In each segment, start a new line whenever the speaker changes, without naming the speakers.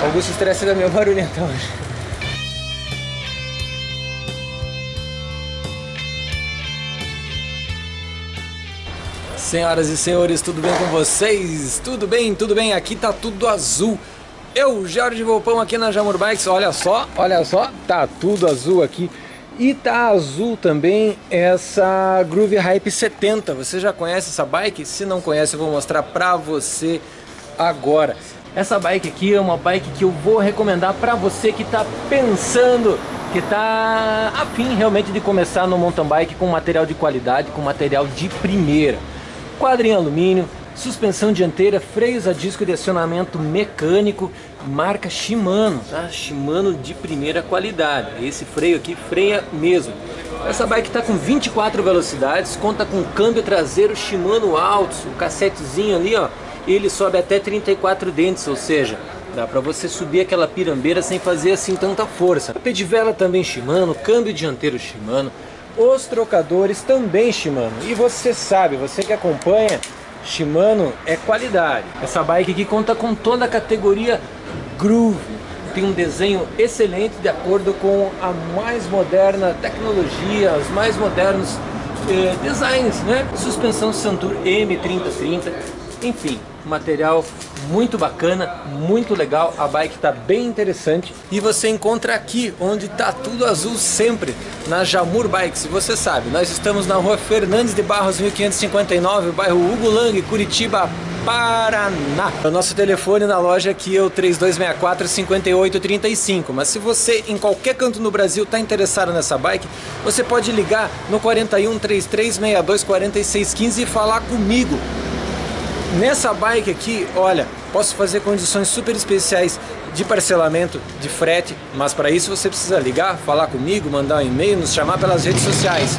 Augusto estressa da minha barulhenta hoje. Senhoras e senhores, tudo bem com vocês? Tudo bem, tudo bem? Aqui tá tudo azul. Eu, Jorge Volpão, aqui na Jamur Bikes. Olha só, olha só, tá tudo azul aqui. E tá azul também essa Groove Hype 70. Você já conhece essa bike? Se não conhece, eu vou mostrar pra você agora. Essa bike aqui é uma bike que eu vou recomendar para você que está pensando, que está afim realmente de começar no mountain bike com material de qualidade, com material de primeira. Quadro em alumínio, suspensão dianteira, freios a disco de acionamento mecânico, marca Shimano, tá? Shimano de primeira qualidade. Esse freio aqui freia mesmo. Essa bike está com 24 velocidades, conta com câmbio traseiro Shimano Altos, o cassetezinho ali, ó ele sobe até 34 dentes, ou seja, dá para você subir aquela pirambeira sem fazer assim tanta força. Pedivela também Shimano, câmbio dianteiro Shimano, os trocadores também Shimano. E você sabe, você que acompanha, Shimano é qualidade. Essa bike aqui conta com toda a categoria Groove. Tem um desenho excelente de acordo com a mais moderna tecnologia, os mais modernos eh, designs, né? Suspensão Santur M3030, enfim, material muito bacana, muito legal, a bike está bem interessante e você encontra aqui onde está tudo azul sempre, na Jamur Bikes, você sabe, nós estamos na rua Fernandes de Barros 1559, bairro Hugo Lang, Curitiba, Paraná. O nosso telefone na loja aqui é o 3264 5835, mas se você em qualquer canto no Brasil está interessado nessa bike, você pode ligar no 41 3362 4615 e falar comigo. Nessa bike aqui, olha, posso fazer condições super especiais de parcelamento, de frete, mas para isso você precisa ligar, falar comigo, mandar um e-mail, nos chamar pelas redes sociais.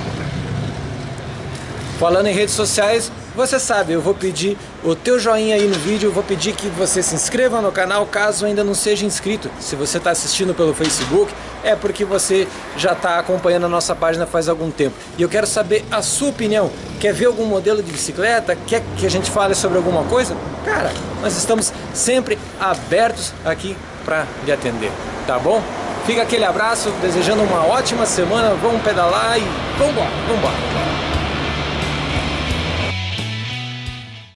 Falando em redes sociais, você sabe, eu vou pedir o teu joinha aí no vídeo, vou pedir que você se inscreva no canal caso ainda não seja inscrito. Se você está assistindo pelo Facebook, é porque você já está acompanhando a nossa página faz algum tempo. E eu quero saber a sua opinião. Quer ver algum modelo de bicicleta? Quer que a gente fale sobre alguma coisa? Cara, nós estamos sempre abertos aqui para lhe atender, tá bom? Fica aquele abraço, desejando uma ótima semana, vamos pedalar e vamos embora.